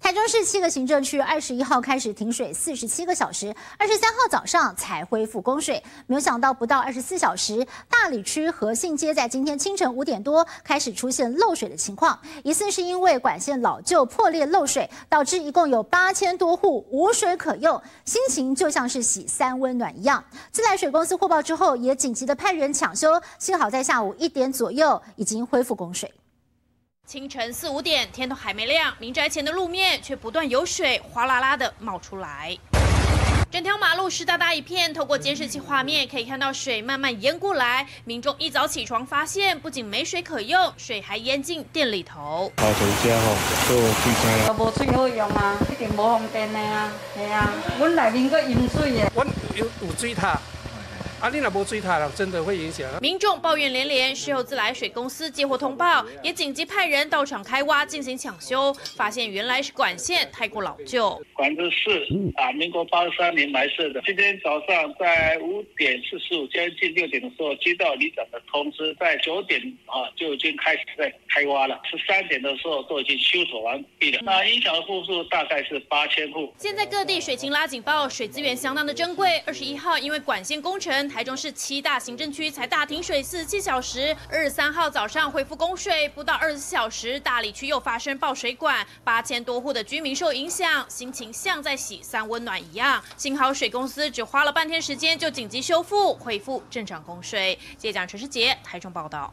台中市七个行政区二十一号开始停水四十七个小时，二十三号早上才恢复供水。没有想到，不到二十四小时，大理区和信街在今天清晨五点多开始出现漏水的情况，疑似是因为管线老旧破裂漏水，导致一共有八千多户无水可用，心情就像是洗三温暖一样。自来水公司获报之后，也紧急的派人抢修，幸好在下午一点左右已经恢复供水。清晨四五点，天都还没亮，民宅前的路面却不断有水哗啦啦的冒出来，整条马路湿哒哒一片。透过监视器画面，可以看到水慢慢淹过来。民众一早起床发现，不仅没水可用，水还淹进店里头。好水车吼，做水车都无水好用啊，一定无方便的啊，系啊，阮内面个饮水的，阮有有水塔。啊，你那波追塔了，真的会影响。民众抱怨连连，事后自来水公司接获通报，也紧急派人到场开挖进行抢修，发现原来是管线太过老旧。管子是啊，民国八十三年埋设的。今天早上在五点四十五，将近六点的时候接到里长的通知，在九点啊就已经开始在开挖了，十三点的时候都已经修妥完毕了。那影响的户数大概是八千户。现在各地水情拉警报，水资源相当的珍贵。二十一号因为管线工程。台中市七大行政区才大停水四十七小时，二十三号早上恢复供水，不到二十四小时，大理区又发生爆水管，八千多户的居民受影响，心情像在洗三温暖一样。幸好水公司只花了半天时间就紧急修复，恢复正常供水。谢讲陈世杰台中报道。